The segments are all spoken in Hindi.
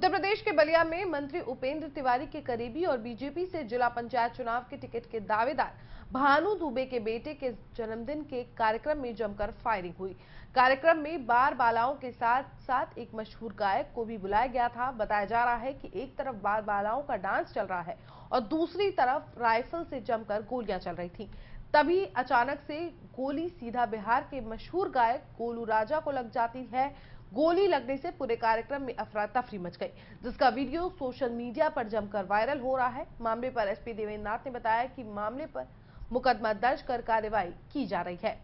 उत्तर प्रदेश के बलिया में मंत्री उपेंद्र तिवारी के करीबी और बीजेपी से जिला पंचायत चुनाव के टिकट के दावेदार भानु दुबे के बेटे के जन्मदिन के कार्यक्रम में जमकर फायरिंग हुई। कार्यक्रम में बार बालाओं के साथ साथ एक मशहूर गायक को भी बुलाया गया था। बताया जा रहा है कि एक तरफ़ बार बालाओं का डांस चल रहा है और दूसरी तरफ़ राइफल से जमकर गोलियाँ चल रही थी। तभी अचानक से गोली सीधा बिहार के मशहूर गायक गोलू राजा को लग जाती है गोली लगने से पूरे कार्यक्रम में अफरा तफरी मच गई जिसका वीडियो सोशल मीडिया पर जमकर वायरल हो रहा है। मामले पर एसपी देवेंद्र नाथ ने बताया कि मामले पर मुकदमा दर्ज कर कार्रवाई की जा रही है।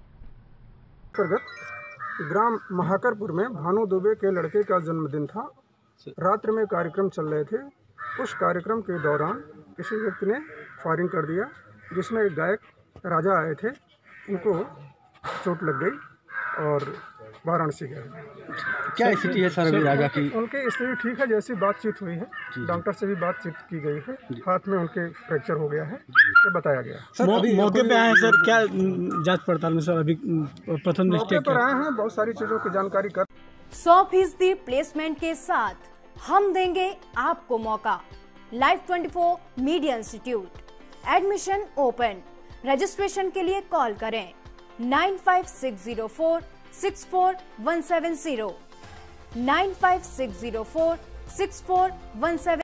ग्राम महाकरपुर में भानु दुबे के लड़के का जन्मदिन था। रात्र में कार्यक्रम चल रहे थे। उस कार्यक्रम के दौरान किसी व्यक्ति ने फायरिंग कर दिया जिसमें एक गायक राजा आए थे। उनको चोट लग गई और वाराणसी गए। क्या स्थिति है सर अभी राजा की? उनकी स्थिति ठीक है जैसी बातचीत हुई है। डॉक्टर से भी बातचीत की गई है। हाथ में उनके फ्रैक्चर हो गया है ये बताया गया सर अभी मौके पे आए हैं सर क्या जाँच पड़ताल में सर अभी प्रथम मौके पर आए हैं बहुत सारी चीज़ों की जानकारी कर सौ फ़ीसदी प्लेसमेंट के साथ हम देंगे आपको मौका। Live 24 media institute admission open registration के लिए कॉल करें। Nine five six zero four 64170 95604